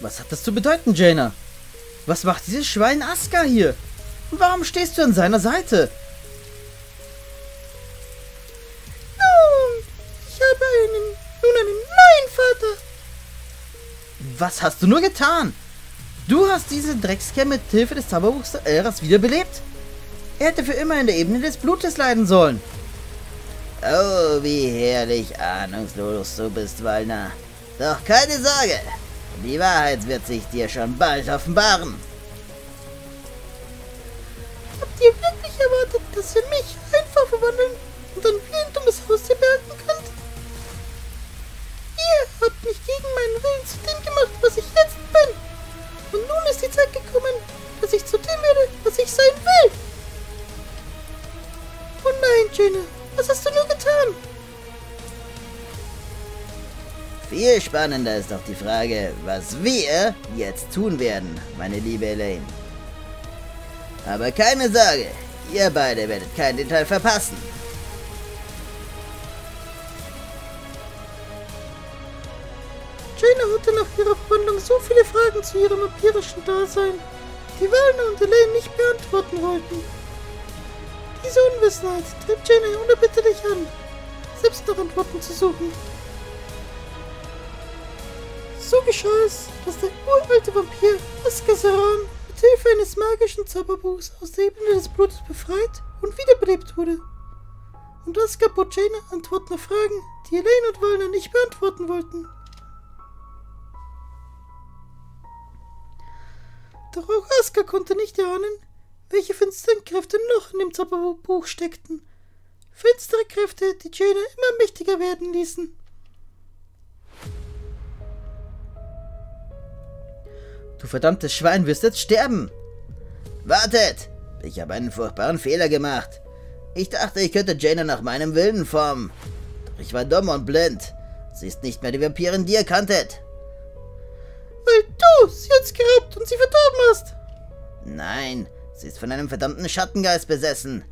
Was hat das zu bedeuten, Jaina? Was macht dieses Schwein Aska hier? Und warum stehst du an seiner Seite? Nun, ich habe einen, nun einen neuen Vater. Was hast du nur getan? Du hast diese Dreckskerl mit Hilfe des Zauberbuchs der Eras wiederbelebt? Er hätte für immer in der Ebene des Blutes leiden sollen. Oh, wie herrlich ahnungslos du bist, Walner. Doch keine Sorge, die Wahrheit wird sich dir schon bald offenbaren. Habt ihr wirklich erwartet, dass ihr mich einfach verwandeln und dann wie ein dummes Haustier behalten könnt? Ihr habt mich gegen meinen Willen zu dem gemacht, was ich jetzt bin. Und nun ist die Zeit gekommen, dass ich zu dem werde, was ich sein will. Oh nein, Jenna, was hast du nur getan? Viel spannender ist doch die Frage, was wir jetzt tun werden, meine liebe Elaine. Aber keine Sorge, ihr beide werdet kein Detail verpassen. Jaina hatte nach ihrer Verwandlung so viele Fragen zu ihrem vampirischen Dasein, die Walner und Elaine nicht beantworten wollten. Diese Unwissenheit trieb Jaina unerbittlich an, selbst nach Antworten zu suchen. So geschah es, dass der uralte Vampir Askasaran mit Hilfe eines magischen Zauberbuchs aus der Ebene des Blutes befreit und wiederbelebt wurde. Und Aska bot Jaina Antworten auf Fragen, die Elaine und Walner nicht beantworten wollten. Doch auch Aska konnte nicht erahnen, welche finsteren Kräfte noch in dem Zauberbuch steckten. Finstere Kräfte, die Jaina immer mächtiger werden ließen. Du verdammtes Schwein wirst jetzt sterben. Wartet! Ich habe einen furchtbaren Fehler gemacht. Ich dachte, ich könnte Jaina nach meinem Willen formen. Doch ich war dumm und blind. Sie ist nicht mehr die Vampirin, die ihr kanntet. Weil du sie uns geraubt und sie verdorben hast. Nein, sie ist von einem verdammten Schattengeist besessen.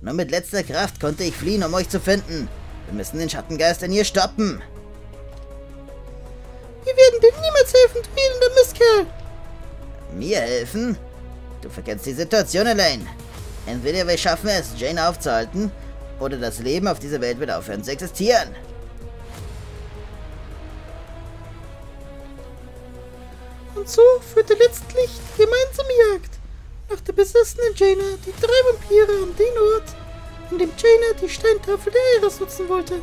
Nur mit letzter Kraft konnte ich fliehen, um euch zu finden. Wir müssen den Schattengeist in ihr stoppen. Wir werden dir niemals helfen, du elender Mistkerl. Mir helfen? Du verkennst die Situation, Elaine. Entweder wir schaffen es, Jane aufzuhalten, oder das Leben auf dieser Welt wird aufhören zu existieren. Und so führte letztlich die gemeinsame Jagd nach der besessenen Jaina die drei Vampire an den Ort, an dem Jaina die Steintafel der Eras nutzen wollte.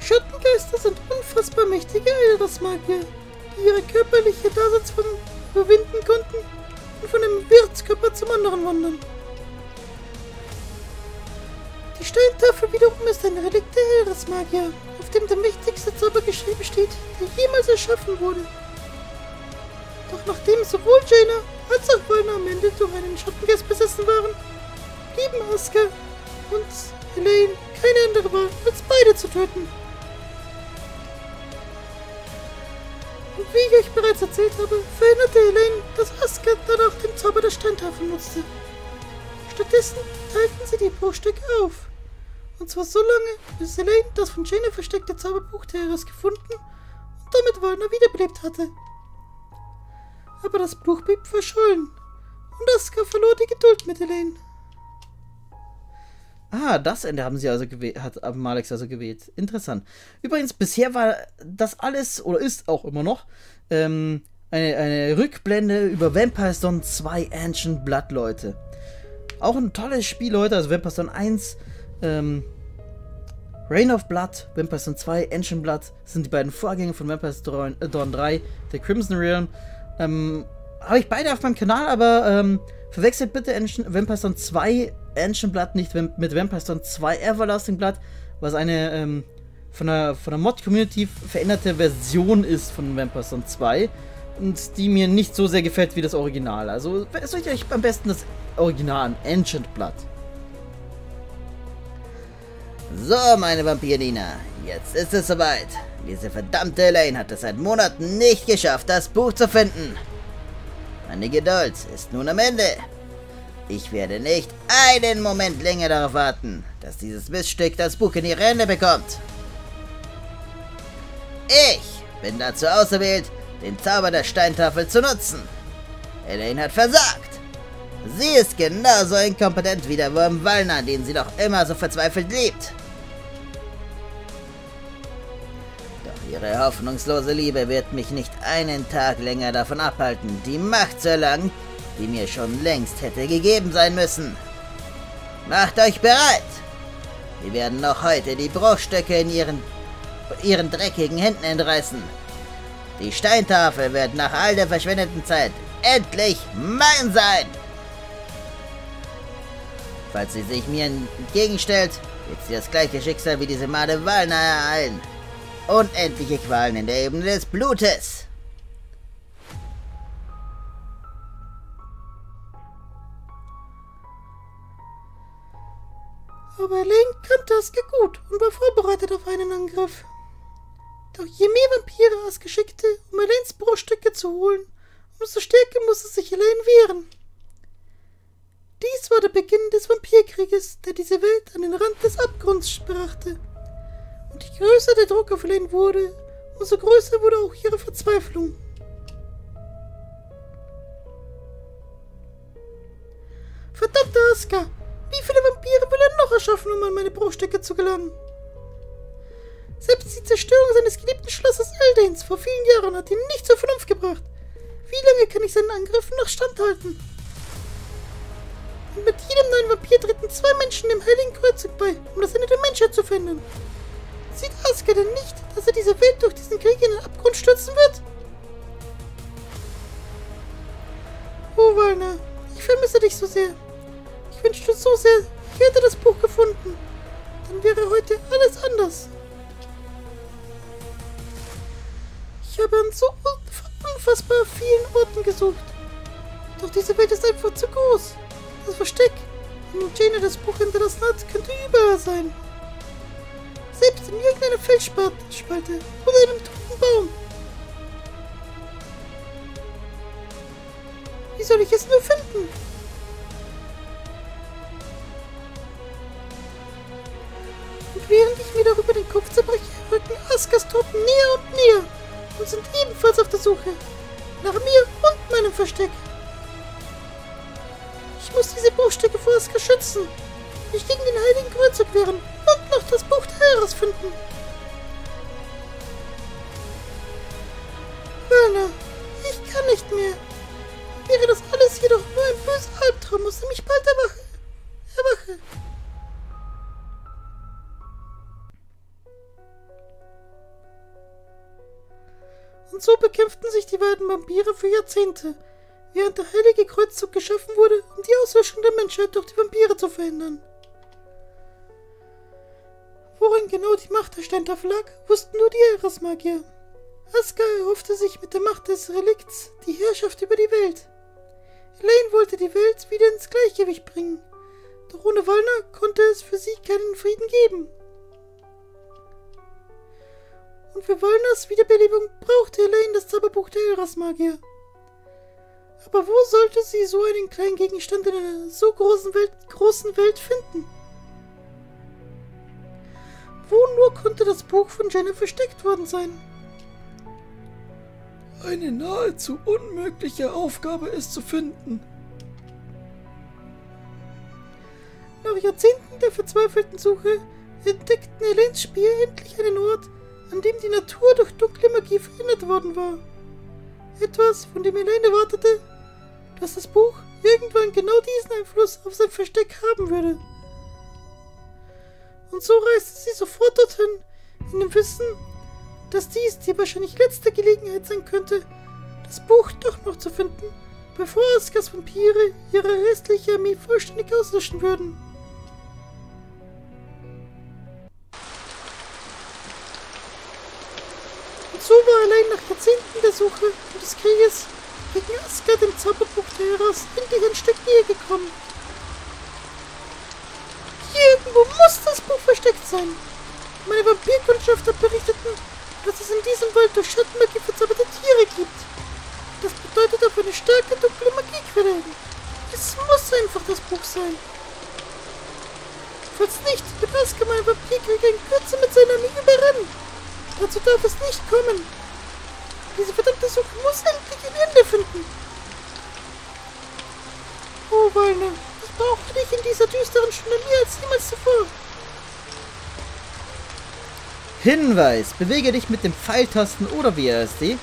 Schattengeister sind unfassbar mächtige Eras-Magier, die ihre körperliche Daseinsform überwinden konnten und von einem Wirtskörper zum anderen wandern. Die Steintafel wiederum ist ein Relikt der Eras-Magier, auf dem der mächtigste Zauber geschrieben steht, der jemals erschaffen wurde. Doch nachdem sowohl Jaina als auch Walner am Ende durch einen Schattengeist besessen waren, blieben Aska und Elaine keine andere Wahl, als beide zu töten. Wie ich euch bereits erzählt habe, verhinderte Elaine, dass Aska danach den Zauber der Steintafel nutzte. Stattdessen teilten sie die Bruchstücke auf. Und zwar so lange, bis Elaine das von Jaina versteckte Zauberbuch der Eras gefunden und damit Walner wiederbelebt hatte. Aber das Buch blieb verschollen. Und Aska verlor die Geduld mit Elaine. Ah, das Ende haben sie also gewählt, hat Malex also gewählt. Interessant. Übrigens, bisher war das alles, oder ist auch immer noch, ähm, eine, eine Rückblende über Vampire Stone 2 Ancient Blood, Leute. Auch ein tolles Spiel, Leute. Also Vampire Stone 1, ähm, Reign of Blood, Vampire Stone 2, Ancient Blood sind die beiden Vorgänge von Vampire Stone äh, Dawn 3, der Crimson Realm. Ähm, habe ich beide auf meinem Kanal, aber ähm, verwechselt bitte Ancient, Vampire Stone 2 Ancient Blood nicht mit Vampire Stone 2 Everlasting Blood, was eine ähm, von der, von der Mod-Community veränderte Version ist von Vampire Stone 2 und die mir nicht so sehr gefällt wie das Original. Also sucht euch am besten das Original an, Ancient Blood. So, meine Vampirina, jetzt ist es soweit. Diese verdammte Elaine hat es seit Monaten nicht geschafft, das Buch zu finden. Meine Geduld ist nun am Ende. Ich werde nicht einen Moment länger darauf warten, dass dieses Miststück das Buch in ihre Hände bekommt. Ich bin dazu auserwählt, den Zauber der Steintafel zu nutzen. Elaine hat versagt. Sie ist genauso inkompetent wie der Wurm Wallner, den sie doch immer so verzweifelt liebt. Doch ihre hoffnungslose Liebe wird mich nicht einen Tag länger davon abhalten, die Macht zu erlangen, die mir schon längst hätte gegeben sein müssen. Macht euch bereit! Wir werden noch heute die Bruchstücke in ihren, ihren dreckigen Händen entreißen. Die Steintafel wird nach all der verschwendeten Zeit endlich mein sein! Falls sie sich mir entgegenstellt, wird sie das gleiche Schicksal wie diese Made Walner ereilen. Unendliche Qualen in der Ebene des Blutes. Aber Elaine kannte Aska gut und war vorbereitet auf einen Angriff. Doch je mehr Vampire Aska schickte, um Elaines Bruchstücke zu holen, umso stärker musste sich Elaine wehren. Dies war der Beginn des Vampirkrieges, der diese Welt an den Rand des Abgrunds brachte. Und je größer der Druck auf Elaine wurde, umso größer wurde auch ihre Verzweiflung. Verdammte Aska! Noch erschaffen, um an meine Bruchstücke zu gelangen? Selbst die Zerstörung seines geliebten Schlosses Eldanes vor vielen Jahren hat ihn nicht zur Vernunft gebracht. Wie lange kann ich seinen Angriffen noch standhalten? Und mit jedem neuen Vampir treten zwei Menschen dem Heiligen Kreuzzug bei, um das Ende der Menschheit zu verändern. Sieht Aska denn nicht, dass er diese Welt durch diesen Krieg in den Abgrund stürzen wird? Oh, Walner, ich vermisse dich so sehr. Ich wünschte so sehr, ich hätte das Buch gefunden. Dann wäre heute alles anders. Ich habe an so unfassbar vielen Orten gesucht. Doch diese Welt ist einfach zu groß. Das Versteck, in dem Jane das Buch hinterlassen hat, könnte überall sein. Selbst in irgendeiner Felsspalte oder einem toten Baum. Wie soll ich es nur finden? Während ich mir darüber den Kopf zerbreche, rücken Askas Truppen näher und näher und sind ebenfalls auf der Suche nach mir und meinem Versteck. Ich muss diese Buchstücke vor Aska schützen, mich gegen den Heiligen Kreuzzug wehren und noch das Buch der Heeres finden. Und so bekämpften sich die beiden Vampire für Jahrzehnte, während der heilige Kreuzzug geschaffen wurde, um die Auslöschung der Menschheit durch die Vampire zu verhindern. Worin genau die Macht der Steintafel lag, wussten nur die Eresmagier. Aska erhoffte sich mit der Macht des Relikts die Herrschaft über die Welt. Elaine wollte die Welt wieder ins Gleichgewicht bringen, doch ohne Wallner konnte es für sie keinen Frieden geben. Und für Wallners Wiederbelebung brauchte Elaine das Zauberbuch der Eresmagier. Aber wo sollte sie so einen kleinen Gegenstand in einer so großen Welt, großen Welt finden? Wo nur konnte das Buch von Jenna versteckt worden sein? Eine nahezu unmögliche Aufgabe, es zu finden. Nach Jahrzehnten der verzweifelten Suche entdeckten Elaines Spiel endlich einen Ort, an dem die Natur durch dunkle Magie verändert worden war. Etwas, von dem Elaine erwartete, dass das Buch irgendwann genau diesen Einfluss auf sein Versteck haben würde. Und so reiste sie sofort dorthin, in dem Wissen, dass dies die wahrscheinlich letzte Gelegenheit sein könnte, das Buch doch noch zu finden, bevor Askas Vampire ihre restliche Armee vollständig auslöschen würden. Und so war allein nach Jahrzehnten der Suche und des Krieges gegen Aska dem Zauberbuch der Heras endlich ein Stück näher gekommen. Hier irgendwo muss das Buch versteckt sein. Meine Vampirkundschafter berichteten, dass es in diesem Wald durch Schattenmagie verzauberte Tiere gibt. Das bedeutet auf eine starke dunkle Magiequelle hin. Es muss einfach das Buch sein. Falls nicht, wird Aska mein Vampirkrieger in Kürze mit seiner Armee überrennen. Dazu darf es nicht kommen. Zug muss endlich ein Ende finden. Oh, Walne, ich brauche dich in dieser düsteren Stunde mehr als jemals zuvor. Hinweis, bewege dich mit dem Pfeiltasten oder WASD.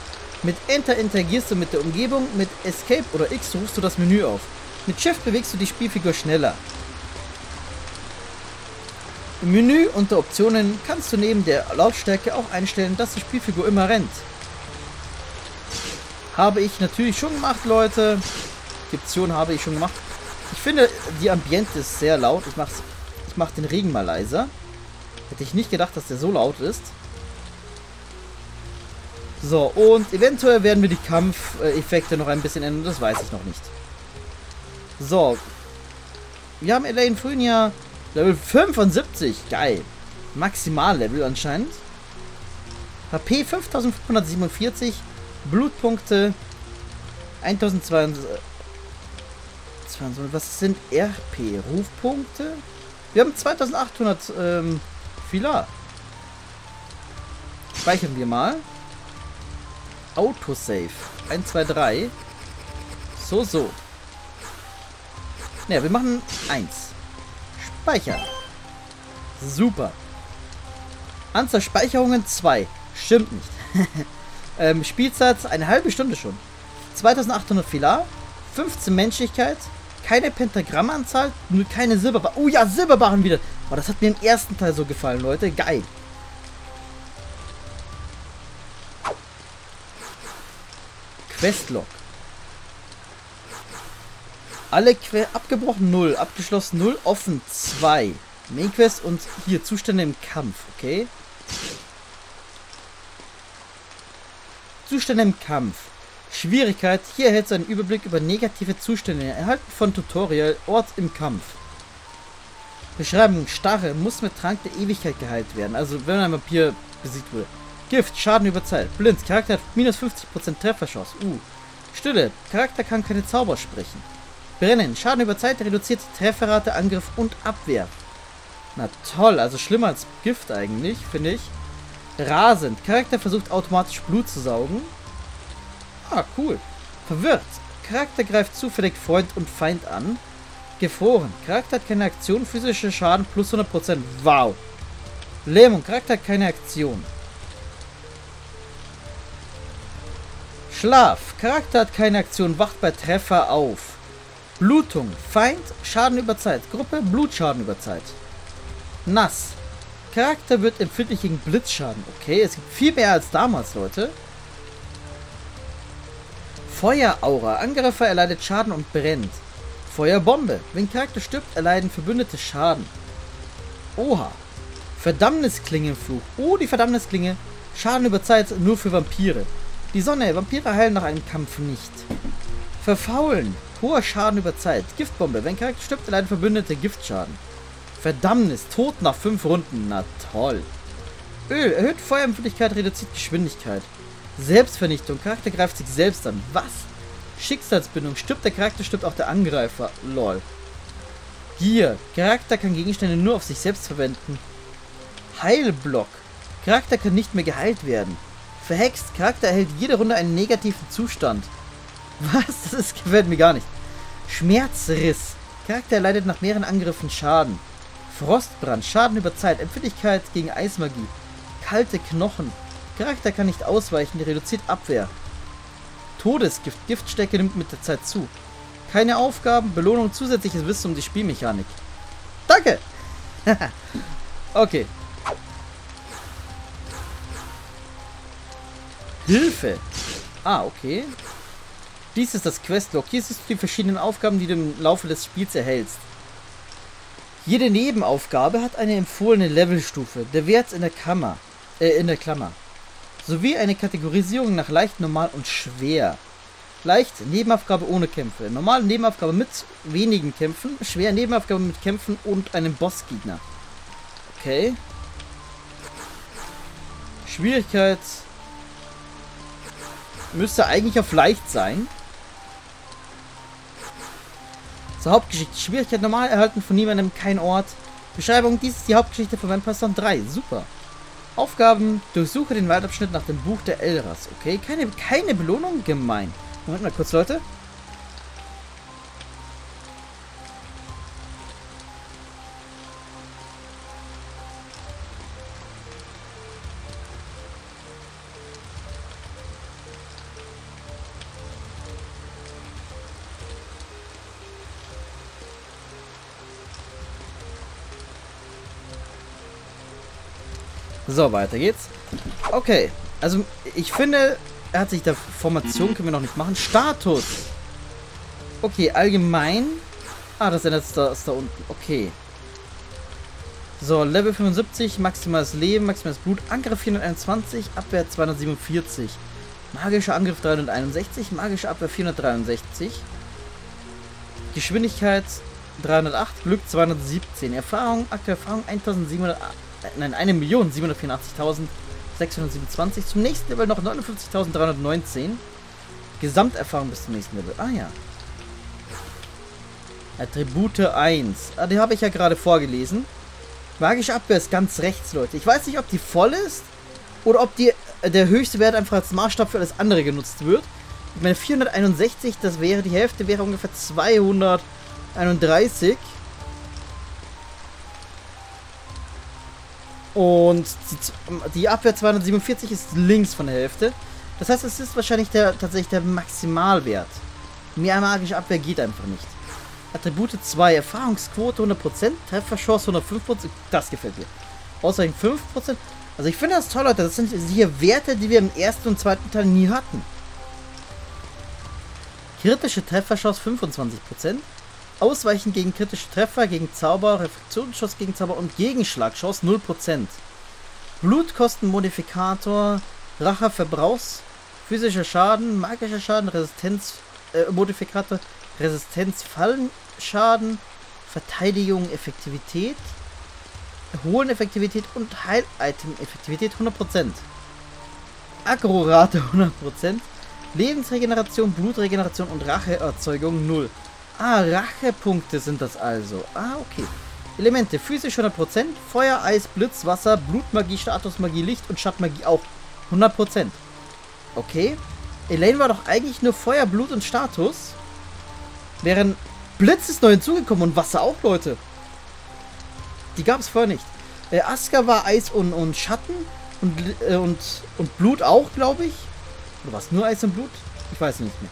Mit Enter interagierst du mit der Umgebung, mit Escape oder X rufst du das Menü auf. Mit Shift bewegst du die Spielfigur schneller. Im Menü unter Optionen kannst du neben der Lautstärke auch einstellen, dass die Spielfigur immer rennt. Habe ich natürlich schon gemacht, Leute. Die Option habe ich schon gemacht. Ich finde, die Ambiente ist sehr laut. Ich mache ich mach den Regen mal leiser. Hätte ich nicht gedacht, dass der so laut ist. So, und eventuell werden wir die Kampfeffekte noch ein bisschen ändern. Das weiß ich noch nicht. So. Wir haben Elaine Frünia Level 75. Geil. Maximallevel anscheinend. HP 5547. Blutpunkte 1200. Was sind RP? Rufpunkte? Wir haben 2800 ähm, Fila. Speichern wir mal. Autosave. 1, 2, 3. So, so. Ne, wir machen 1. Speichern. Super. Anzahl Speicherungen 2. Stimmt nicht. ähm, Spielzeit eine halbe Stunde schon. 2800 Filar. 15 Menschlichkeit. Keine Pentagrammanzahl. Nur keine Silberbarren. Oh ja, Silberbarren wieder. Oh, das hat mir im ersten Teil so gefallen, Leute. Geil. Questlog. Alle que abgebrochen 0, abgeschlossen 0, offen 2. Mainquest und hier Zustände im Kampf, okay? Zustände im Kampf. Schwierigkeit. Hier erhältst du einen Überblick über negative Zustände, erhalten von Tutorial, Ort im Kampf. Beschreibung. Starre muss mit Trank der Ewigkeit geheilt werden. Also wenn ein Vampir besiegt wurde. Gift. Schaden über Zeit. Blind. Charakter hat minus 50% Trefferchance. Uh. Stille. Charakter kann keine Zauber sprechen. Brennen. Schaden über Zeit reduziert Trefferrate, Angriff und Abwehr. Na toll. Also schlimmer als Gift eigentlich, finde ich. Rasend. Charakter versucht automatisch Blut zu saugen. Ah, cool. Verwirrt. Charakter greift zufällig Freund und Feind an. Gefroren. Charakter hat keine Aktion, physischer Schaden plus 100%. Wow. Lähmung. Charakter hat keine Aktion. Schlaf. Charakter hat keine Aktion, wacht bei Treffer auf. Blutung. Feind, Schaden über Zeit. Gruppe, Blutschaden über Zeit. Nass. Charakter wird empfindlich gegen Blitzschaden. Okay, es gibt viel mehr als damals, Leute. Feueraura. Angreifer erleidet Schaden und brennt. Feuerbombe. Wenn Charakter stirbt, erleiden Verbündete Schaden. Oha. Verdammnisklingenfluch. Oh, die Verdammnisklinge. Schaden über Zeit nur für Vampire. Die Sonne. Vampire heilen nach einem Kampf nicht. Verfaulen. Hoher Schaden über Zeit. Giftbombe. Wenn Charakter stirbt, erleiden Verbündete Giftschaden. Verdammnis. Tod nach 5 Runden. Na toll. Öl. Erhöht Feuerempfindlichkeit, reduziert Geschwindigkeit. Selbstvernichtung. Charakter greift sich selbst an. Was? Schicksalsbindung. Stirbt der Charakter, stirbt auch der Angreifer. Lol. Gier. Charakter kann Gegenstände nur auf sich selbst verwenden. Heilblock. Charakter kann nicht mehr geheilt werden. Verhext. Charakter erhält jede Runde einen negativen Zustand. Was? Das gefällt mir gar nicht. Schmerzriss. Charakter leidet nach mehreren Angriffen Schaden. Frostbrand. Schaden über Zeit. Empfindlichkeit gegen Eismagie. Kalte Knochen. Charakter kann nicht ausweichen, reduziert Abwehr. Todesgift. Giftstärke nimmt mit der Zeit zu. Keine Aufgaben, Belohnung, zusätzliches Wissen um die Spielmechanik. Danke! okay. Hilfe! Ah, okay. Dies ist das Questlog. Hier du die verschiedenen Aufgaben, die du im Laufe des Spiels erhältst. Jede Nebenaufgabe hat eine empfohlene Levelstufe. Der Wert in der Kammer. Äh, in der Klammer. Sowie eine Kategorisierung nach leicht, normal und schwer. Leicht, Nebenaufgabe ohne Kämpfe. Normal, Nebenaufgabe mit wenigen Kämpfen. Schwer, Nebenaufgabe mit Kämpfen und einem Bossgegner. Okay. Schwierigkeit müsste eigentlich auf leicht sein. Zur Hauptgeschichte. Schwierigkeit normal erhalten von niemandem kein Ort. Beschreibung, dies ist die Hauptgeschichte von Vampire Storm 3. Super. Aufgaben. Durchsuche den Waldabschnitt nach dem Buch der Elras. Okay, keine, keine Belohnung? Gemein. Moment mal kurz, Leute. So, weiter geht's. Okay, also ich finde, er hat sich der Formation, können wir noch nicht machen. Status. Okay, allgemein. Ah, das ist da, ist da unten. Okay. So, Level 75, maximales Leben, maximales Blut, Angriff 421, Abwehr 247. Magischer Angriff 361, magische Abwehr 463. Geschwindigkeit 308, Glück 217. Erfahrung, aktuelle Erfahrung 1708 nein, 1.784.627. Zum nächsten Level noch 59.319. Gesamterfahrung bis zum nächsten Level. Ah ja. Attribute 1. Ah, die habe ich ja gerade vorgelesen. Magische Abwehr ist ganz rechts, Leute. Ich weiß nicht, ob die voll ist oder ob die, äh, der höchste Wert einfach als Maßstab für alles andere genutzt wird. Ich meine, 461, das wäre die Hälfte, wäre ungefähr 231. Und die, die, Abwehr 247 ist links von der Hälfte. Das heißt, es ist wahrscheinlich der, tatsächlich der Maximalwert. Mehr magische Abwehr geht einfach nicht. Attribute 2, Erfahrungsquote 100%, Trefferchance 105%. Das gefällt mir. Außerdem 5%. Also ich finde das toll, Leute. Das sind hier Werte, die wir im ersten und zweiten Teil nie hatten. Kritische Trefferchance 25%. Ausweichen gegen kritische Treffer, gegen Zauber, Reflektionsschuss gegen Zauber und Gegenschlagchance 0%. Blutkostenmodifikator, Rache Verbrauchs, physischer Schaden, magischer Schaden, Resistenz, äh, Resistenz Fallenschaden, Verteidigung, Effektivität, hohen Effektivität und Heil-Item-Effektivität 100%. Agro-Rate 100%, Lebensregeneration, Blutregeneration und Racheerzeugung 0. Ah, Rachepunkte sind das also. Ah, okay. Elemente, physisch 100%, Feuer, Eis, Blitz, Wasser, Blutmagie, Statusmagie, Licht und Schattmagie auch 100%. Okay. Elaine war doch eigentlich nur Feuer, Blut und Status. Während Blitz ist neu hinzugekommen und Wasser auch, Leute. Die gab es vorher nicht. Äh, Aska war Eis und, und Schatten und, äh, und, und Blut auch, glaube ich. Oder was? Nur Eis und Blut? Ich weiß nicht mehr.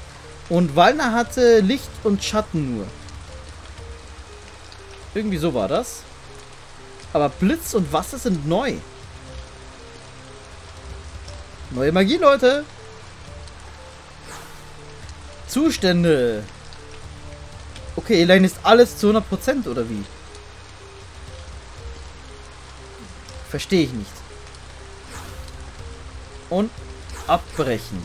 Und Walner hatte Licht und Schatten nur. Irgendwie so war das. Aber Blitz und Wasser sind neu. Neue Magie, Leute. Zustände. Okay, Elaine ist alles zu 100% oder wie? Verstehe ich nicht. Und abbrechen.